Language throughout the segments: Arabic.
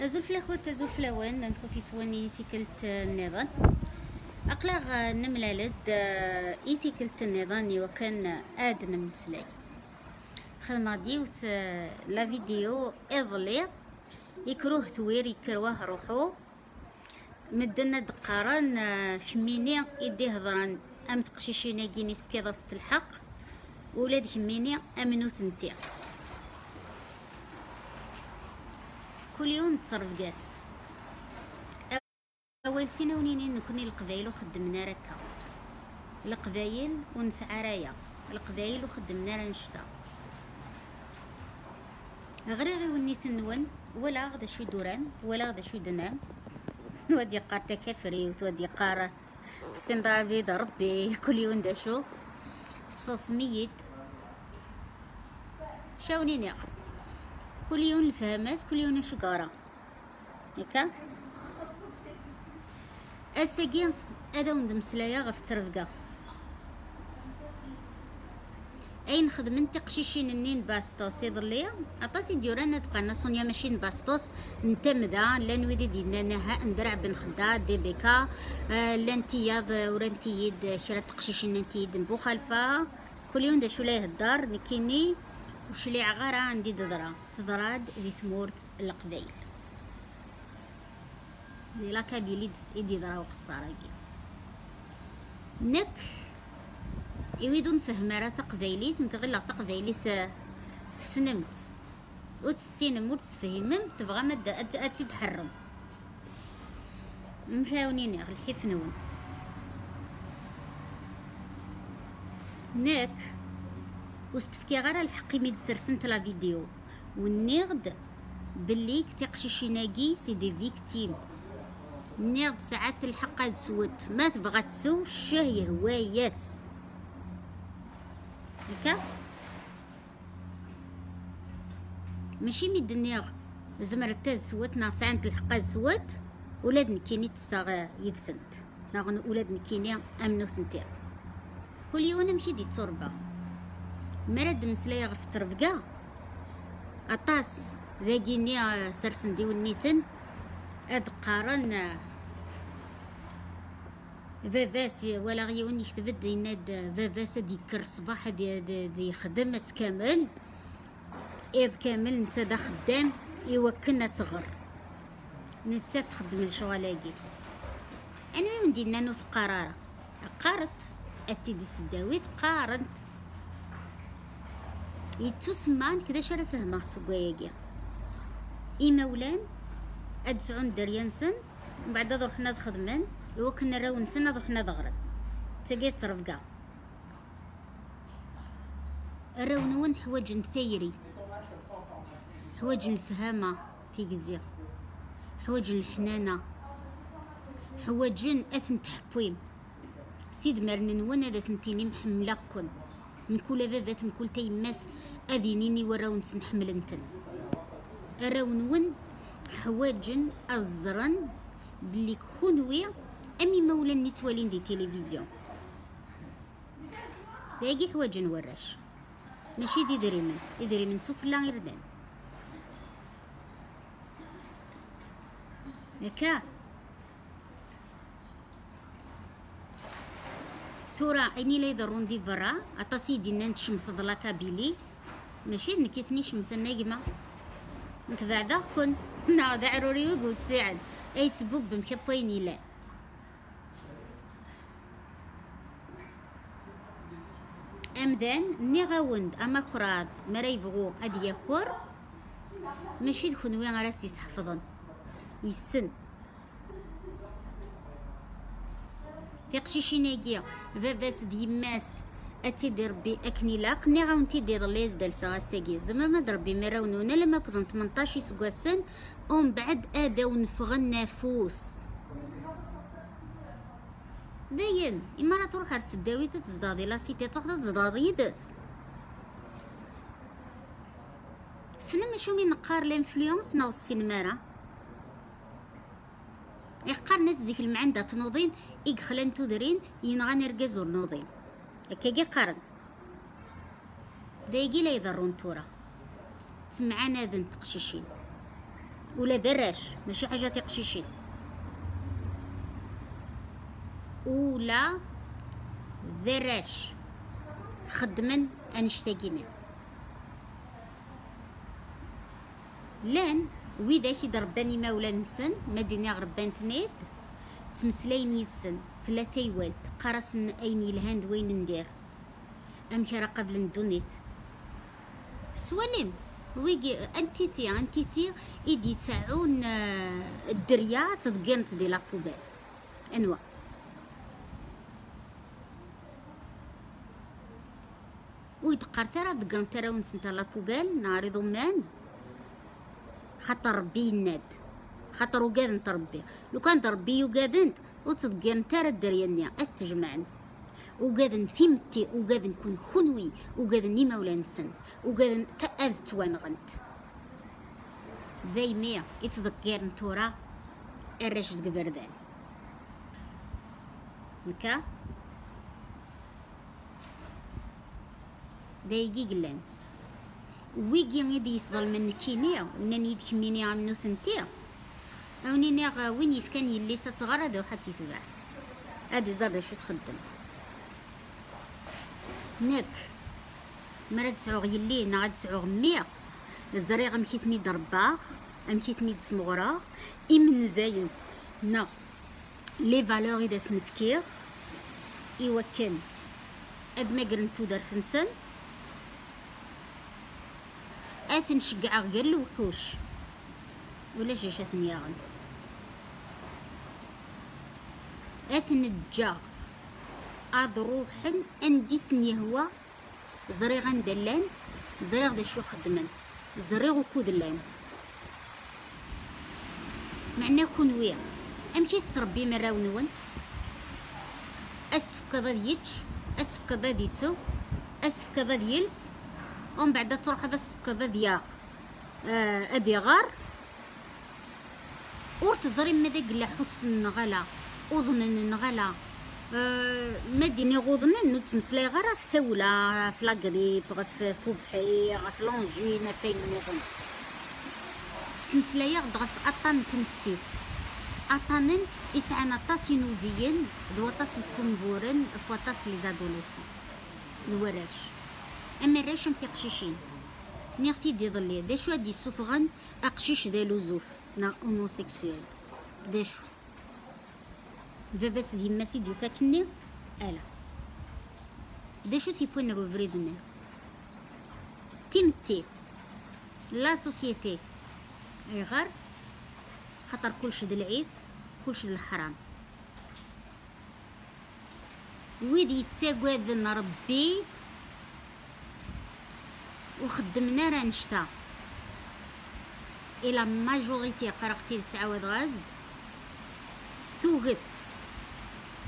أزول فلاخوت أزول فلاوان نصوفي سواني ثيكلت النظام. أقلاغ نملالد إي ثيكلت النظام وكان آد نمسلاي خدمة ديوث لا فيديو إضلي. يكروه ثوير يكروه روحو. مدنا دقاران كميني يدي هضران. أم تقشيشينا كيني في ضست الحق ولاد كميني أمنو ثنتي كل يوم تصرف قاس. أول سنة ونينين نكوني القبايل وخدمنا ركا القبايل ونسعى رايا. القبايل وخدمنا راه نشتا. غير غير ونيت ولا غدا شو دوران ولا غدا شو دنام ودي قار تكفري ودي قار سين دافيد ربي كل يوم داشو صوص ميت. شاونيني كل يوم الفهمات كل يوم شقارة هكا؟ اساقي هذا وندم سلايا غف ترفقا اين خدمنتي قشيشين النين باستوس يضلي عطاسي ديورانا تقنا سونيا ماشين باستوس نتمدا لأن ويدي دينا نها ندرع بن خداد دي بيكا. آه لانتياض ورانتيد كرا تقشيشين ننتيد نبو خلفا كل يوم دا شو ليه الدار نكيني. وش لي عغارة عندي دضرة تضراد ذي ثمور القبيل. ذي لا كابيلي إدي ضرا وخسارة. نك يويدون فهم راه تقبيلي تنتغلى تقبيلي تسنمت. وتسينم وتتفهمم تبغى مادة أتي تحرم. مفاونيني الحيف نون. نك وستفكي غير الحقي ميد سرسنت لا فيديو. ونيغد بلي تيقشيشيناكي سي دي فيكتيم. نيغد ساعات الحق هاد سوت ما تبغى تسو الشاه يهوا ياس. هكا؟ ماشي ميد نيغ زمر تاد سوت نا ساعات الحق هاد سوت ولاد نكيني تساغ يدسنت ناغن ولاد نكيني أمنو ثنتي كل يوم مشي دي تربة. مراد مسلايا غف ترفقا أطاس. ذاكيني سرسن دي ونيتن أد قارن فافاس ولا غيون يكتب يناد فافاس ديكر صباح دي, دي, يخدم أس كامل. إذ كامل انت دا خدام يوكلنا تغر. نتا تخدم الشغلاكي أنا وين دينا نوث قرارة؟ قارت. أتي دي سداوي قارنت. يتسمان كذا شرا فهمه سوقايا إيمولان أدسعون دريانسن بعد ذا رحنا خدمان وكنا راون سنة رحنا ضغرا تلقيت رفقا راون حواج ثيري. حواج الفهامة تيقزي حواج الحنانة حواج أثن تحبويم. سيد مرنن وأنا ذا سنتيني محملكن من كل بابات من كل تيماس اذينيني وراون سنحمل انتن راون ون حواجن الزرن بلي كونوي أمي مولا نتوالين دي تلفزيون. داقي حواجن وراش. ماشي دي دريمن. من سوف لا يردان هكا. ثورة أني لا يضرون دي برا أطاسي دينا نتشمث ضلاكا بيلي. ماشي نكيثني شمث النجمة. نك بعدا كن نعود عروري ويقول ساعد أي سبوب بمكبويني لا أمدان ني غاوند. أما خراد مرا يبغو أدي يخور ماشي دخون وين راسي يسحفظن يسن. تيقشيشيناكيا فافاس ديماس اتيدي ربي أكني لاق ني غاون تيدي ضليز دالسا ساكي. زعما ما ربي مراونونا لما بضن 18 سكواسن ومن بعد ادا ونفغ النافوس داين إما راه تروح على السداوي تتزدادي لا سيتي تروح تزدادي يدس. سنما شو من نقار الانفلونس ناو السينما راه؟ يقارن تزيك المعنده تنوضين إيك تودرين ينغان يرقز ورنوضين. هكاكي قارن دايقي لا يضرون تورا. تسمعنا ذن تقشيشين. ولا دراش ماشي حاجة تقشيشين. ولا دراش. خدمن انشتاقيني لأن ويدا كي درباني ما ولا نسن مدينة غربان تنيد تمسلاين يدسن ثلاثة يوالد قرصن ايني الهند وين ندير؟ أم كرا قبل ندونيت. سوالم ويجي انتيتي انتيتي إيدي تسعون آه، الدريا تضقنت دي لابوبال أنوا. ويدقر ترى دقن ترى ونسنتا لابوبال ناري ضمان خاطر ربي يناد خاطر وقاد تربي لو كان تربي وقاد أنت وتضقن ترى الدريا نيا اتجمعن وقاد ثيمتي وقاد نكون خنوي وقاد نيما ولا نسن. وقاد كأذ توانغنت ذي مية يتذكر نتورا الرشد قبردان نكا؟ دايقي قلان. ويجي غيدي يصدل من كينيا وناني يدكميني عمنو ثنتيا أوني ناغ وين يفكان يلي ستغرى دو حتى يتباع هادي زرد شو تخدم. نك مراد سعوغ يلي نغاد سعوغ مية الزريغ أم كيثني درباغ أم كيثني دسمغراغ إمن زاين نا لي فالور إذا سنفكير إوا كان. أد ما قرنتو دار سنسن أتنشقع غير الوحوش. ولا شاشة ياغن أتنجا أضروحن أندي سنيهوا زريغ دلان زريغ دا شو خدمن زريغ وكود لأن معناه كيس تربي مراو نون أسف كذا يتش. أسف كذا ديسو أسف كذا يلس. ومن بعد تروح هذا أسف كذا دياغ آه أدي غار. ورت زري ماذا قلا حسن غلا أذن غلا ما ديني غوضنا انو تمسلاي غير في ثولة في لاكريب في فوبحي في لونجين فين نظن تمسلاي غد غف اطان تنفسيت اطانن يسعنا طاس ينوفيين دو طاس الكونفورن فوا طاس لي زادوليسون الوراش أما الراش في قشيشين. نيختي دي ظلي دا شو دي سوفغان أقشيش دا لوزوف نا اونوسيكسويل دا شو باباس ديما سيدي فاكني ألا. دا شو تيبون روفريدنا تيمتي لا سوسيتي. غير خاطر كلشي د العيب كلشي د الحرام. ويدي يتاقوذن ربي وخدمنا راه نشتا. إلى ماجوريتي قرقتي تعاود غازد. ثوغت.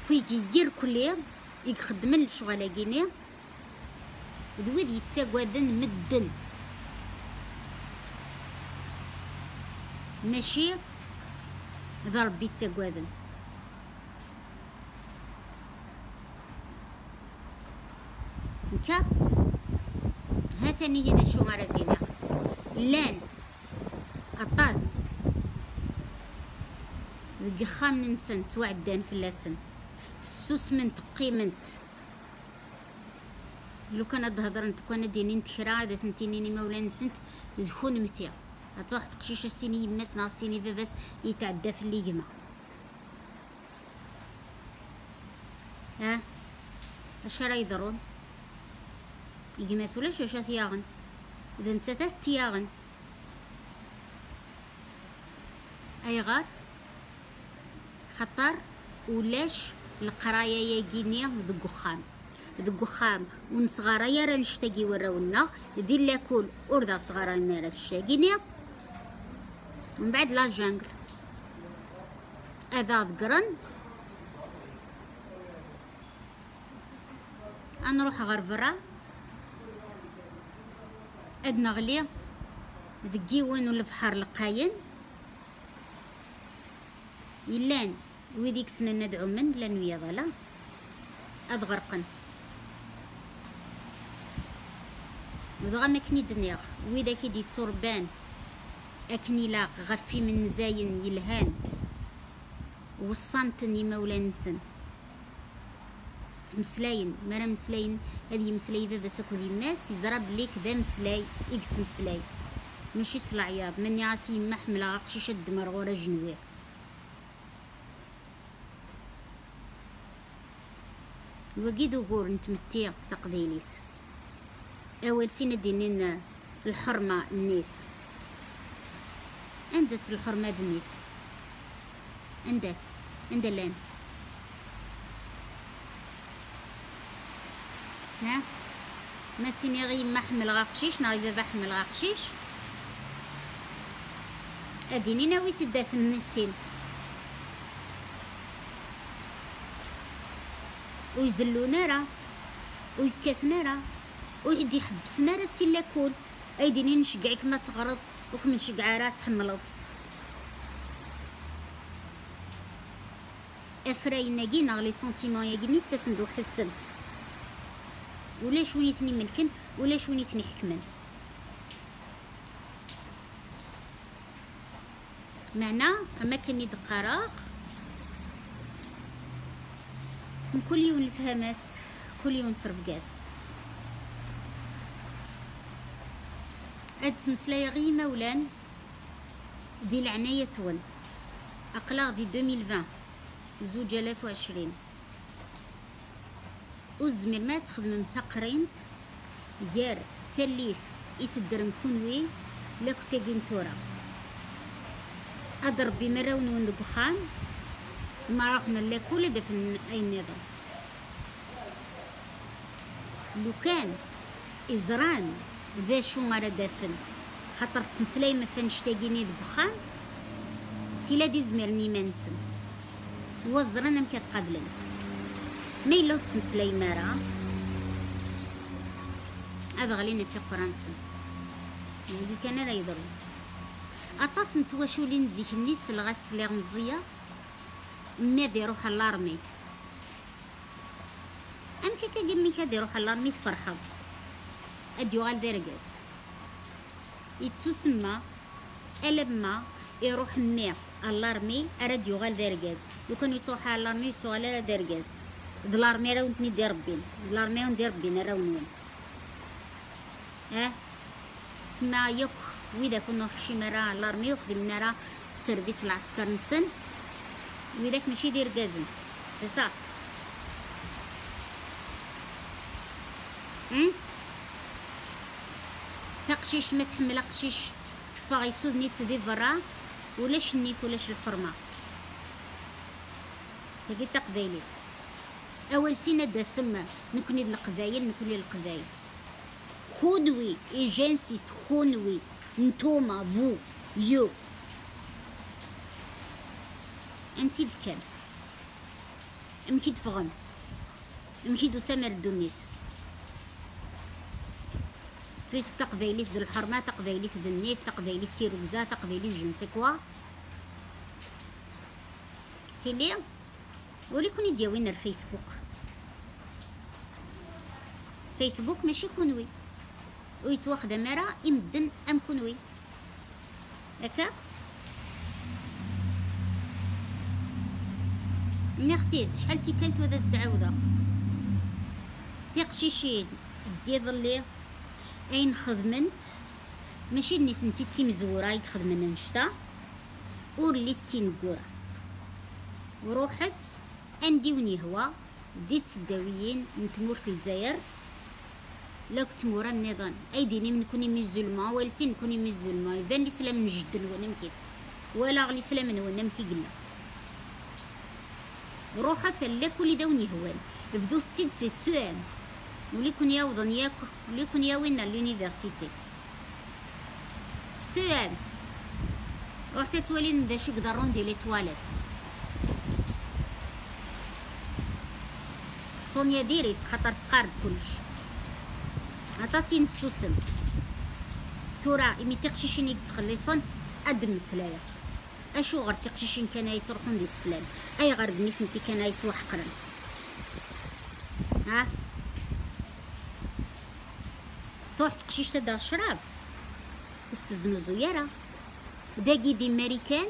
فيجي يير كلي يخدم الشغل كيني. دويد يتساقوادن مدن. ماشي؟ ذا ربي يتساقوادن نكا؟ هاتني هنا شو مرة دينا لأن أطاس. ذي خام ننسن توعدان اللسن سوسمنت قيمنت لو كان تهضر انت كون ديني انت كرا هذا سنتينيني مولا نسنت ذكون مثيا. تروح تقشيش السيني يماس ناس سيني باباس يتعدى في اللي جمع ها؟ اش راه يضرون يجماس ولا شاشة ثياغن. إذا أنت ثلاث تياغن أي غار خطر ولاش القرايه يا كينيا دق خام دق خام ونصغارا يا راه نشتاقي وراونا دير لاكول وردا صغارا نارا الشاقينيا من بعد لا جانجر هذا ذكرن. نروح غير فرا اد نغلي ذكيون ولا فحار لقاين يلان ويديك سنة ندعو من لن ويا أدغرقن. وذغا ما كني دنيا ويدا كي دي توربان. أكني لا غفي من زاين يلهان. وصانتني مولا نسن تمسلاين مرا مسلاين هذه مسلاي بابا ساكو دي ماس يزرى بلي كدا مسلاي إيك تمسلاي ماشي صلعياب مني عاسي ما حملها قشيشة الدمر غورا جنوير غور نتمتيع تقديليت أول سينا دينين الحرمة النيف. عندت الحرمة النيف عندت عند ها ما سيني غي ما حمل غاقشيش ناغي بابا حمل غاقشيش اديني ناوي تدات من السين ويزلونا راه ويكاتنا راه ويدي يحبسنا راه سي لاكول ايديني نشقعك ما تغرض وك من شقعة راه تحملو افراينا كينا لي سونتيمون تسندو حسن ولا شوينيتني ملكن ولا شوينيتني حكمن. معنا أما كني دقراق من كل يوم الفهماس كل يوم ترفقاس هاد تمسلاي غي مولان دي العناية ثون أقلاغ دي 2020 زوج آلاف وعشرين. وزمير ما تخدم تقرينت ديال ثليث يتدرم كونوي لا كنت تورا أضرب بمرة ونون دقخان ما رحنا لا كل دفن أي نظام. لو كان إزران ذا شو مرة دفن. خاطر تمسلاي ما فنش تاقيني دقخان تيلا دي زميرني منسن وزرنا ما إلا تمسلاي مرا هذا غلينا في فرنسا. يعني كان لا يضرب أطاس نتواشو لي نزيك نيس الغاست لي ما دي روح اللارمي. أم كيكا قمي كادي روح اللارمي تفرحض أديو غال ديرقاز يتسمى ألما يروح مي اللارمي أراد يغال ديرقاز لو كان يتروح اللارمي يتوغال على ديرقاز دلارمي راه ونتني دير ربين دلارمي وندير ربين راه ونون آه تما ياك وإذا كنا شي مرة لارمي وخدمنا راه السيرفيس العسكر نسن وإذاك ماشي دير كازن سي صا تقشيش ما تحمل قشيش تفاغ يسود نيت دي برا ولاش النيف ولاش الحرمة. تاكي تقبيلي. أول سينا دا سما نكوني القبايل نكوني القبايل. خونوي ايجنسيست خونوي. نتوما بو يو. انسي دكان امكي تفغن امكي دو سامر الدنيت بيسك تقبيليت دو الحرمة تقبيليت دو النيف تقبيليت تيروزا تقبيليت جنسي كوا. كيلي وليكوني دياوين الفيسبوك؟ فيسبوك ماشي كونوي. ويتواخد مرا يمدن أم كونوي. هكا؟ ملي شحال تيكلت وهذا زد عوضه في قشيشين ديال اللي أين خدمنت؟ ماشي نيت نتي تي مزورة يك خدمنا نشتا. ورليت تي نقورا وروحت عندي ونيهوا ديت سداويين نتمور في الجزائر. لا كنت مورا النظام ايديني من كوني ميزولما والسين كوني ميزولما. يبان لي سلام نجد وأنا مكي ولا غلي سلام وأنا مكي قلنا روحا ثلا كل داوني هوان. بدو تيد سي سؤال ولي كون ياوضن ياك ولي كون ياوينا لونيفرسيتي سؤال رحت تولي ندا شي قدرون دي لي تواليت. سونيا ديريت خاطر تقارد كلش. عطاسي نسوسم ثورا إمي تقشيشين يتخلصن أد مسلايا. أشو غير تقشيشين كان يتروحون دي سفلان أي غير دنيس نتي كان يتوحقرن؟ ها؟ تروح تقشيش تدا الشراب وستزنوزو يرا داكي دي ميريكان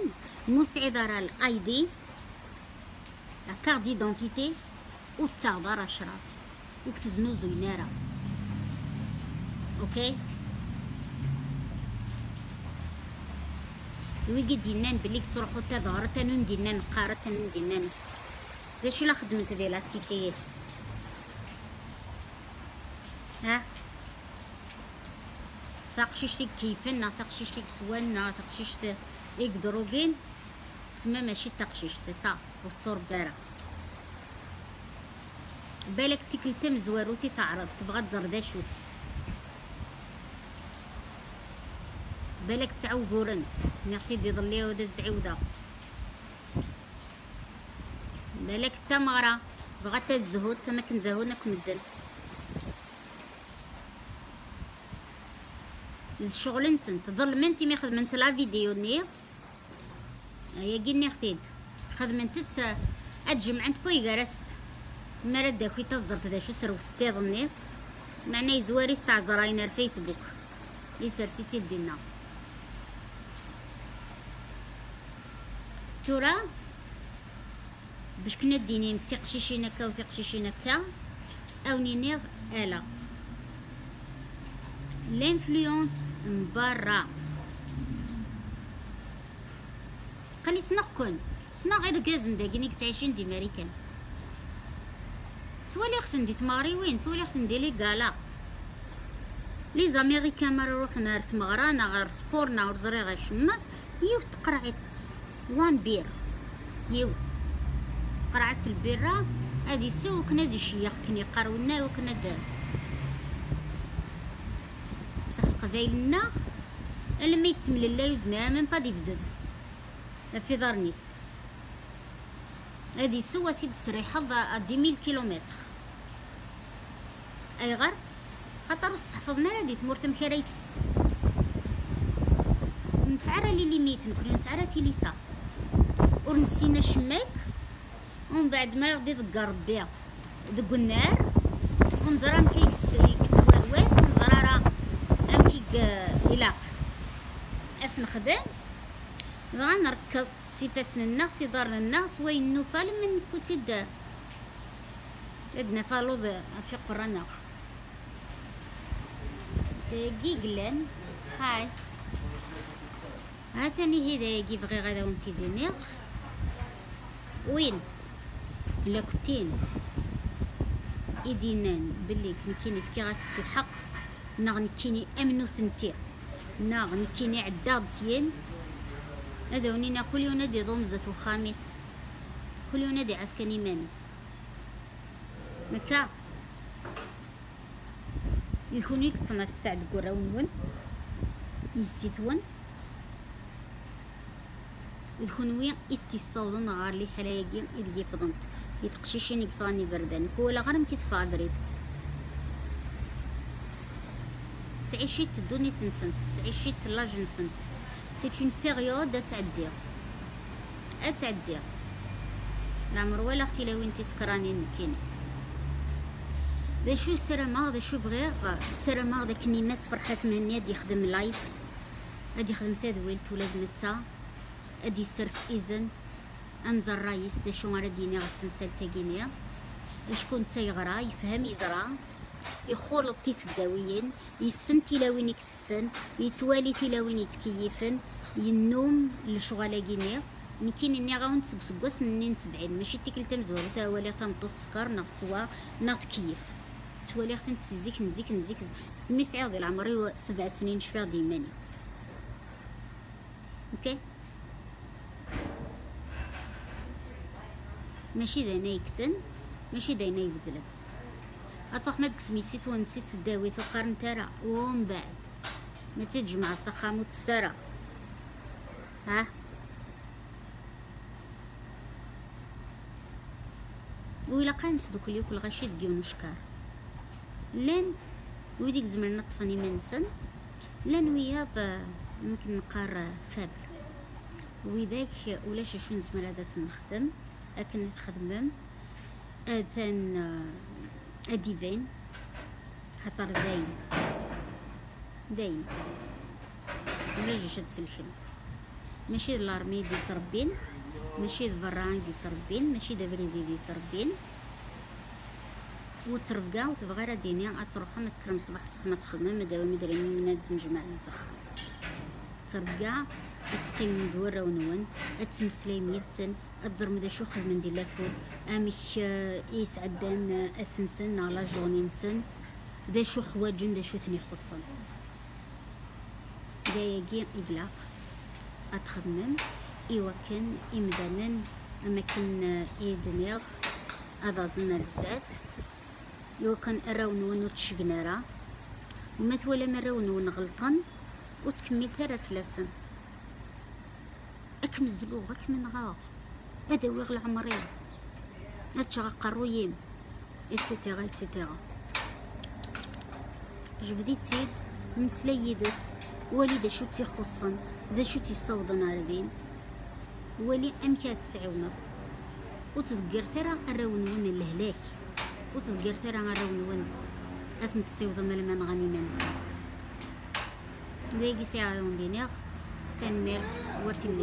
مسعدة راه الاي دي لا كارت ديدونتيتي والتعبر اشراف وكتزنو زوينارة. أوكي؟ ويجي دينان بلي تروحو تا ظهر تانون دينان قارة تانون دينان. داش لا خدمت ديال لا سيتي؟ ها؟ تقشيشتك كيفنا تقشيشتك سوانا تقشيشت يقدروكين تما ماشي تقشيش سي صا وتصور بارا بالك تيكلتا مزواروتي تعرض تبغى تزرداشوت بالك تسعو بورن نعطي دي ضلي وداز دعوده بالك التمارة بغات تزهود تما كنزهودنا كمدن الشغل نسنت ظلمنتي مي خدمت لا فيديو ني هيا قلني خديد. خدمت تت أتجمع عند كوي جرست ما رد كوي تزرت ذا شو سروت تيظني معناه زواري تاع زراينا الفيسبوك يسر سيتي دينا تورا باش كنا ديني تيقشيشين هكا وتيقشيشين هكا أو نينيغ الا لانفلونس من برا قالي سنقكن سنا غير كازن داكينيك تعيشين دي ماريكان توالي اختن دي تماري وين؟ توالي اختن دي لي كالا لي زاميريكان مرة روحنا تمغرانا غير سبورنا ورزري غير شما يوت قرعت وان بير. يوت. قرعت البيرة. هادي سو كنا دي شيخ كني قرونا وكنا دار. بصح القبايلنا لما يتملل لا يزمع من با ديفدد في دار نيس هادي سوا تيد سريحة دي ميل كيلومتر. أي غير خاطر حفظنا هادي تمورت مكرايتس نسعرا لي ليميت نكون نسعرا تيليسا ورنسينا الشماك ومن بعد ما غادي ذكر ربي ذك النار. ونزرا مكيس يكتوالوات ونزرا راه امكي إلاق أسنخدم. غنركب سي فاسن سي دار الناس وين نفال من كتد عندنا فالوض في قرانا. قلان. هاي. هاتني هدا يجي بغي غدا ونتي دينيغ وين؟ لا كنتين إدينان. بلي كنكيني في غاس الحق. ناغ نكيني أمنو ثنتي ناغ نكيني عداد سيين هذا ونينا كل ندي ضمزة الخامس كل يوم ندي عسكني مانس. مكا يكون يكتنا في السعد قراون ون. يسيتون يكون وين اتصالون غار لي حلايقي يدي بضنت يتقشيشين يكفاني بردان. كولا غرم كيتفا بريد تعيشي تدوني تنسنت. تعيشي تلاجن سنت. سيت اون بيريود اتعدي اتعدي العمر ولا أختي لو انتي سكراني نكيني ذا شو السرما ذا شو بغيغ السرما ذاك نيماس فرحات مني غادي يخدم لايف غادي يخدم تدويلت ولاد نتا غادي يسرس اذن انزل الرئيس دا شو غادي ديني غا تمثال تاكينيا شكون تيغرا يفهم يزرا يخول كيس الداويين يسن تيلاوين يكتسن يتوالي تيلاوين يتكيفن ينوم لشغالة كينيا. نكين إني غاون تسقسقس نين سبعين ماشي تيكل تمزور تا ولي تنطو السكر ناغ سوا ناغ تكيف. توالي خطن تزيك نزيك نزيك. مي سعيد العمري سبع سنين شفيغ ديماني. أوكي؟ ماشي داينا يكسن ماشي داينا يبدلن. اتوخ ما ديك سميتي ونسيت داوي ثقار ترى. ومن بعد ما تجمع السخام والتسارة ها؟ ويلا قانس دوك اليوك الغشي دقيون مشكار لأن ويديك زمر نطفني منسن لأن ويا ممكن نقار فابل. وذاك ولاش شو نزمر هذا سنخدم أكن نخدمم. أذن اديفين خاطر دايم دايم ولا جي شد سلكن ماشي لارمي دي تربين ماشي فران دي تربين ماشي دافريدي دي تربين وتربقا وتبغى راه دينيا غتروح ما تكرم صباح ما تخدم ما داوي مدري من ناد نجمع نسخ تربقا تقيم مدورة ونون اتمسلاي ميدسن أتزر مدا شو خدمن دي لاكو أمك يسعدان اسنسن على جوني نسن دا شو حواجن دا شو ثني خصن. دا يجي إغلاق أتخدمم. إيوكن إمدانن. أماكن إيدنيغ. هذا زنا لزداد إيوكن أراون ونو تشقنارا وما تولا مراون ون غلطان وتكمل ثلاث فلاسن. أكم الزلوغ أكم نغاغ هذا ويغ العمرين أتشغى قرويين إتسيتيغا إتسيتيغا جبدي تيد مسلاي يدس. ولي دا شو تيخصن. دا شو تيصوضن على دين ولي أمك تستعونض وتذكر ترى الرون ون الهلاك وتذكر ترى الرون ون أثن تسيوض ملمان غني منسى ذاكي ساعة and milk worth in